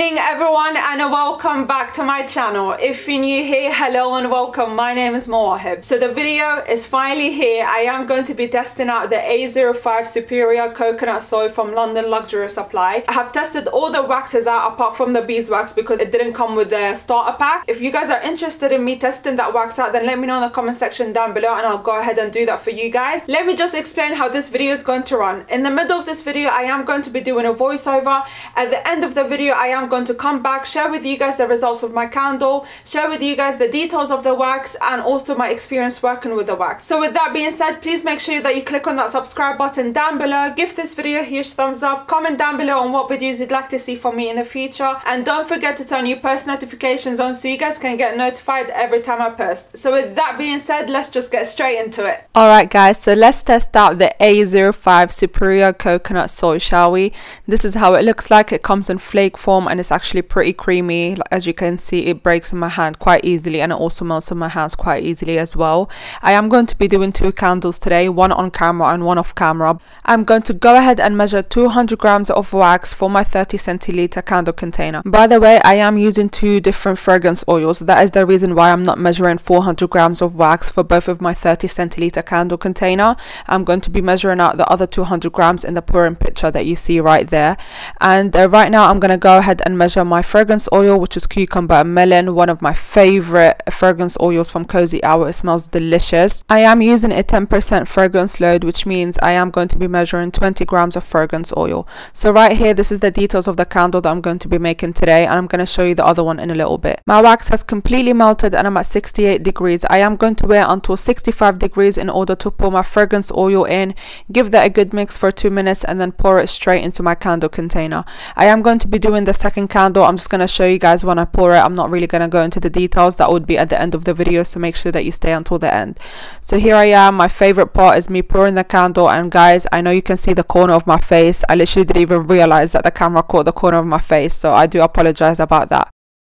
evening everyone and welcome back to my channel. If you're new here, hello and welcome. My name is Mawaheb. So the video is finally here. I am going to be testing out the A05 Superior Coconut Soy from London Luxury Supply. I have tested all the waxes out apart from the beeswax because it didn't come with the starter pack. If you guys are interested in me testing that wax out then let me know in the comment section down below and I'll go ahead and do that for you guys. Let me just explain how this video is going to run. In the middle of this video I am going to be doing a voiceover. At the end of the video I am going to come back, share with you guys the results of my candle, share with you guys the details of the wax and also my experience working with the wax. So with that being said, please make sure that you click on that subscribe button down below, give this video a huge thumbs up, comment down below on what videos you'd like to see from me in the future and don't forget to turn your post notifications on so you guys can get notified every time I post. So with that being said, let's just get straight into it. Alright guys, so let's test out the A05 Superior Coconut Soy, shall we? This is how it looks like. It comes in flake form and it's actually pretty creamy. As you can see it breaks in my hand quite easily and it also melts in my hands quite easily as well. I am going to be doing two candles today one on camera and one off camera. I'm going to go ahead and measure 200 grams of wax for my 30 centiliter candle container. By the way i am using two different fragrance oils. That is the reason why i'm not measuring 400 grams of wax for both of my 30 centiliter candle container. I'm going to be measuring out the other 200 grams in the pouring picture that you see right there. And uh, right now i'm going to go ahead and measure my fragrance oil which is cucumber and melon one of my favorite fragrance oils from Cosy Owl. It smells delicious. I am using a 10% fragrance load which means i am going to be measuring 20 grams of fragrance oil. So right here this is the details of the candle that i'm going to be making today and i'm going to show you the other one in a little bit. My wax has completely melted and i'm at 68 degrees. I am going to wait until 65 degrees in order to pour my fragrance oil in give that a good mix for two minutes and then pour it straight into my candle container. I am going to be doing the second candle. I'm just going to show you guys when I pour it. I'm not really going to go into the details. That would be at the end of the video so make sure that you stay until the end. So here I am. My favorite part is me pouring the candle. And guys I know you can see the corner of my face. I literally didn't even realize that the camera caught the corner of my face so I do apologize about that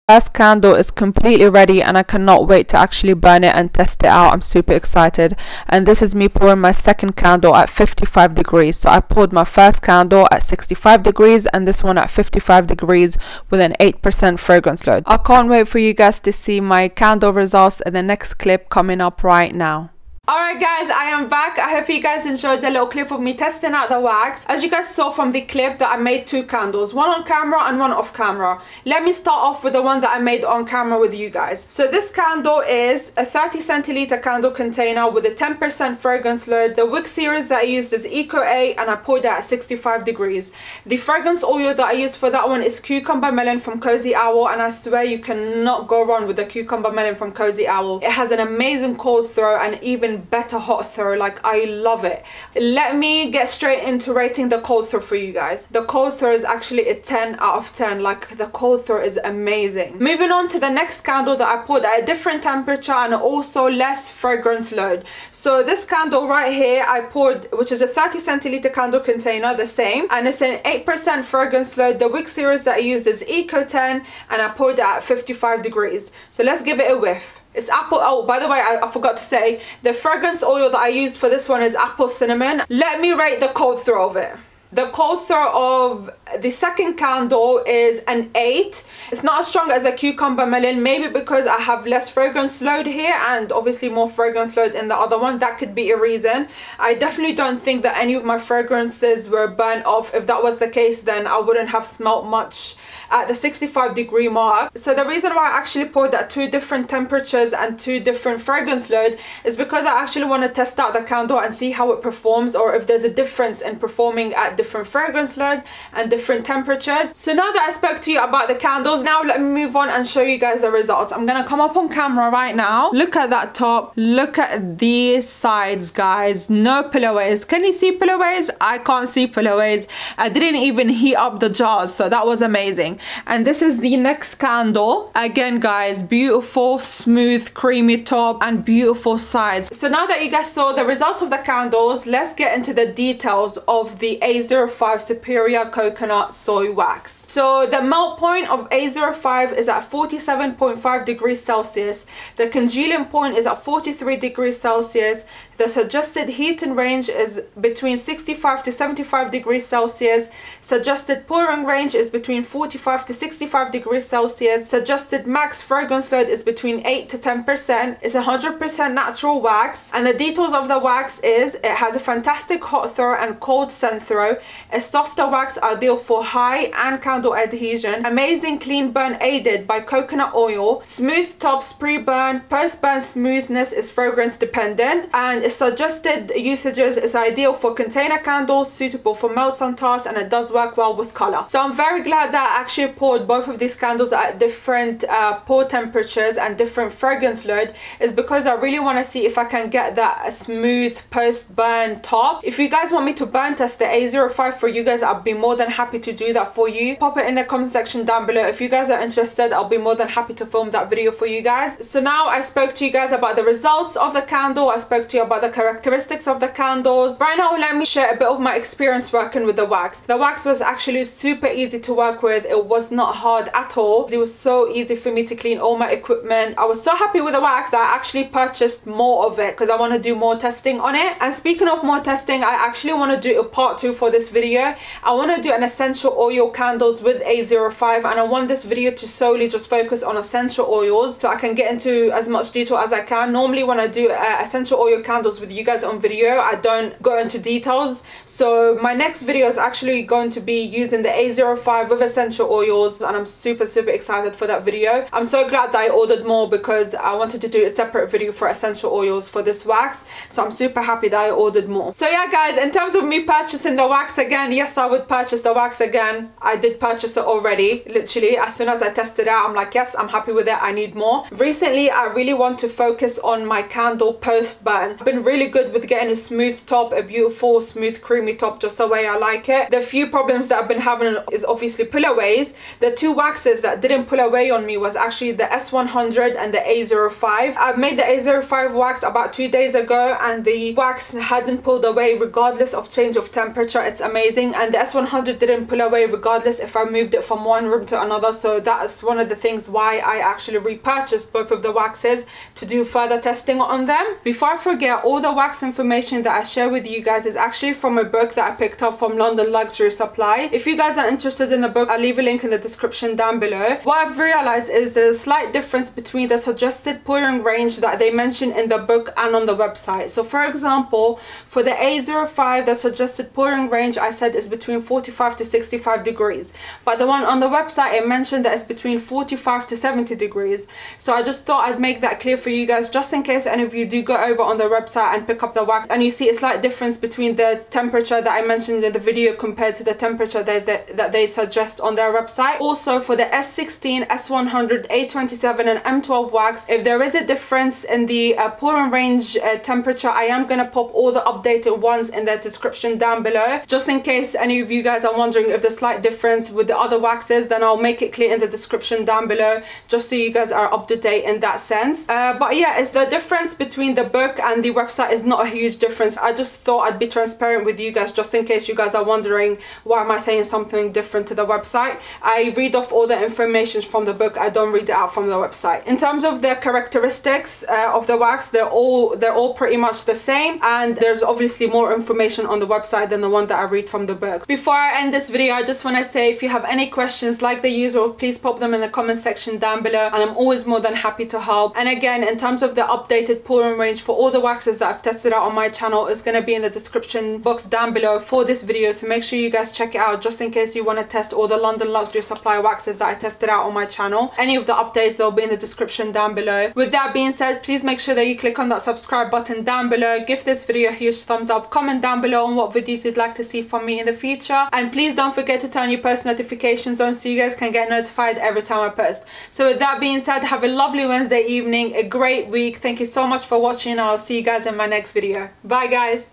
first candle is completely ready and I cannot wait to actually burn it and test it out. I'm super excited. And this is me pouring my second candle at 55 degrees. So I poured my first candle at 65 degrees and this one at 55 degrees with an 8% fragrance load. I can't wait for you guys to see my candle results in the next clip coming up right now. Alright guys, I am back. I hope you guys enjoyed the little clip of me testing out the wax. As you guys saw from the clip that I made two candles, one on camera and one off camera. Let me start off with the one that I made on camera with you guys. So this candle is a 30 centiliter candle container with a 10% fragrance load. The wick series that I used is Eco 8 and I poured that at 65 degrees. The fragrance oil that I used for that one is Cucumber Melon from Cosy Owl and I swear you cannot go wrong with the Cucumber Melon from Cosy Owl. It has an amazing cold throw and even better hot throw like I love it. Let me get straight into rating the cold throw for you guys. The cold throw is actually a 10 out of 10 like the cold throw is amazing. Moving on to the next candle that I poured at a different temperature and also less fragrance load. So this candle right here I poured which is a 30 centiliter candle container the same and it's an 8% fragrance load. The wick series that I used is Eco 10 and I poured it at 55 degrees. So let's give it a whiff it's apple, oh, by the way, I, I, forgot to say, the fragrance oil that I used for this one is apple cinnamon. Let me rate the cold throw of it. The cold throw of the second candle is an 8. It's not as strong as a cucumber melon, maybe because I have less fragrance load here and obviously more fragrance load in the other one. That could be a reason. I definitely don't think that any of my fragrances were burnt off. If that was the case, then I wouldn't have smelt much at the 65 degree mark. So the reason why I actually poured at two different temperatures and two different fragrance load is because I actually want to test out the candle and see how it performs or if there's a difference in performing at different fragrance load and different temperatures. So now that I spoke to you about the candles, now let me move on and show you guys the results. I'm going to come up on camera right now. Look at that top. Look at these sides, guys. No pullaways. Can you see pullaways? I can't see pullaways. I didn't even heat up the jars, so that was amazing and this is the next candle. Again guys beautiful smooth creamy top and beautiful sides. So now that you guys saw the results of the candles let's get into the details of the A05 Superior Coconut Soy Wax. So the melt point of A05 is at 47.5 degrees Celsius. The congealing point is at 43 degrees Celsius the suggested heating range is between 65 to 75 degrees Celsius suggested pouring range is between 45 45 to 65 degrees Celsius. Suggested max fragrance load is between 8 to 10%. It's 100% natural wax. And the details of the wax is it has a fantastic hot throw and cold scent throw. A softer wax ideal for high and candle adhesion. Amazing clean burn aided by coconut oil. Smooth tops pre-burn. Post-burn smoothness is fragrance dependent. And suggested usages is ideal for container candles, suitable for melt on tasks, and it does work well with color. So I'm very glad that I actually poured both of these candles at different uh, pour temperatures and different fragrance load is because I really want to see if I can get that smooth post burn top. If you guys want me to burn test the A05 for you guys, I'll be more than happy to do that for you. Pop it in the comment section down below. If you guys are interested, I'll be more than happy to film that video for you guys. So now I spoke to you guys about the results of the candle. I spoke to you about the characteristics of the candles. Right now, let me share a bit of my experience working with the wax. The wax was actually super easy to work with. It was not hard at all. It was so easy for me to clean all my equipment. I was so happy with the wax that I actually purchased more of it because I want to do more testing on it. And speaking of more testing, I actually want to do a part two for this video. I want to do an essential oil candles with A05 and I want this video to solely just focus on essential oils so I can get into as much detail as I can. Normally when I do uh, essential oil candles with you guys on video, I don't go into details. So my next video is actually going to be using the A05 with essential oils and I'm super super excited for that video. I'm so glad that I ordered more because I wanted to do a separate video for essential oils for this wax. So I'm super happy that I ordered more. So yeah guys, in terms of me purchasing the wax again, yes I would purchase the wax again. I did purchase it already. Literally as soon as I tested it out, I'm like yes I'm happy with it. I need more. Recently I really want to focus on my candle post burn. I've been really good with getting a smooth top, a beautiful smooth creamy top just the way I like it. The few problems that I've been having is obviously pullaways. The two waxes that didn't pull away on me was actually the S100 and the A05. I made the A05 wax about two days ago and the wax hadn't pulled away regardless of change of temperature. It's amazing. And the S100 didn't pull away regardless if I moved it from one room to another. So that's one of the things why I actually repurchased both of the waxes to do further testing on them. Before I forget, all the wax information that I share with you guys is actually from a book that I picked up from London Luxury Supply. If you guys are interested in the book, I'll leave a link in the description down below. What I've realized is there's a slight difference between the suggested pouring range that they mention in the book and on the website. So for example, for the A05, the suggested pouring range I said is between 45 to 65 degrees. But the one on the website, it mentioned that it's between 45 to 70 degrees. So I just thought I'd make that clear for you guys just in case any of you do go over on the website and pick up the wax and you see a slight difference between the temperature that I mentioned in the video compared to the temperature that, that, that they suggest on their website. Also for the S16, S100, A27 and M12 wax, if there is a difference in the uh, pouring range uh, temperature, I am going to pop all the updated ones in the description down below. Just in case any of you guys are wondering if the slight difference with the other waxes, then I'll make it clear in the description down below just so you guys are up to date in that sense. Uh, but yeah, it's the difference between the book and the website is not a huge difference. I just thought I'd be transparent with you guys just in case you guys are wondering why am I saying something different to the website. I read off all the information from the book. I don't read it out from the website. In terms of the characteristics uh, of the wax, they're all they're all pretty much the same and there's obviously more information on the website than the one that I read from the book. Before I end this video, I just want to say if you have any questions like the usual, please pop them in the comment section down below and I'm always more than happy to help. And again, in terms of the updated pouring range for all the waxes that I've tested out on my channel is going to be in the description box down below for this video. So make sure you guys check it out just in case you want to test all the London Luxury Supply waxes that I tested out on my channel. Any of the updates, they'll be in the description down below. With that being said, please make sure that you click on that subscribe button down below. Give this video a huge thumbs up. Comment down below on what videos you'd like to see from me in the future. And please don't forget to turn your post notifications on so you guys can get notified every time I post. So with that being said, have a lovely Wednesday evening, a great week. Thank you so much for watching and I'll see you guys in my next video. Bye guys.